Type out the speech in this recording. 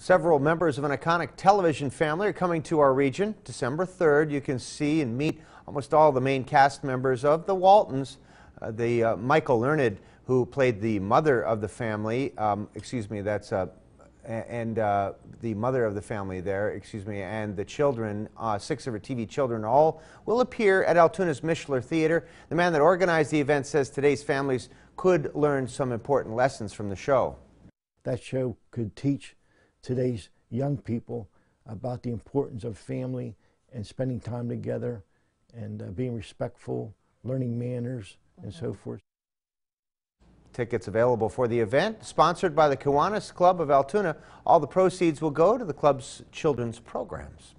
Several members of an iconic television family are coming to our region. December 3rd, you can see and meet almost all the main cast members of The Waltons. Uh, the uh, Michael Learned, who played the mother of the family, um, excuse me, that's uh, and uh, the mother of the family there, excuse me, and the children, uh, six of her TV children, all will appear at Altoona's Mishler Theater. The man that organized the event says today's families could learn some important lessons from the show. That show could teach today's young people about the importance of family and spending time together and uh, being respectful, learning manners, and so forth. Tickets available for the event, sponsored by the Kiwanis Club of Altoona. All the proceeds will go to the club's children's programs.